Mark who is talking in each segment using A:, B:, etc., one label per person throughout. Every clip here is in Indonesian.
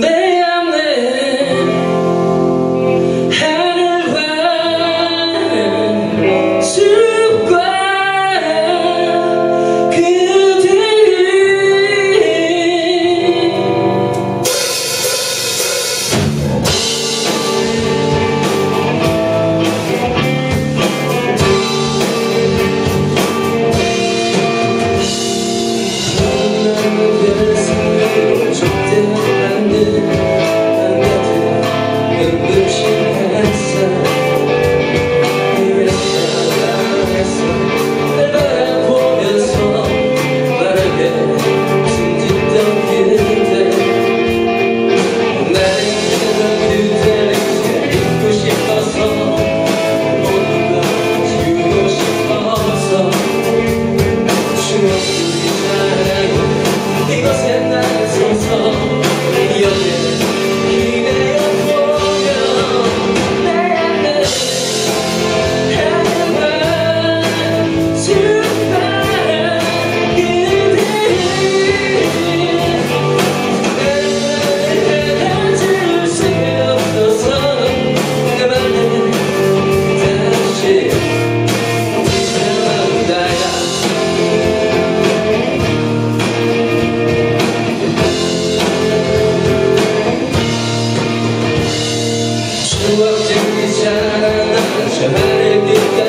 A: They baby.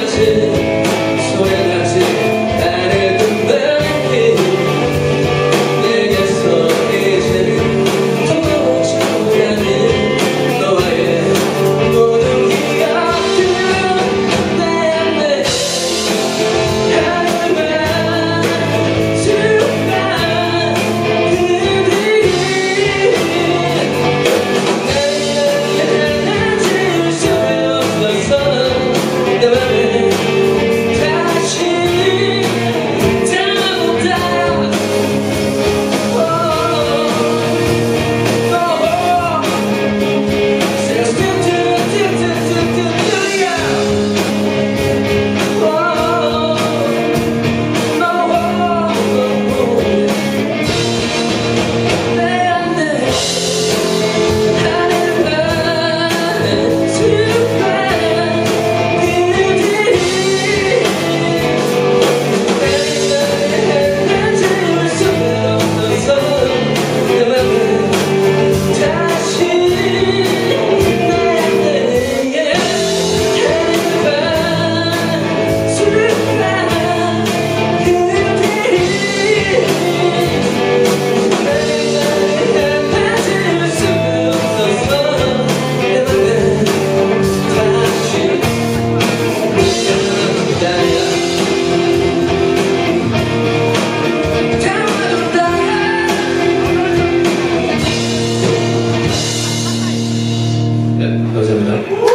A: Ya, nggak.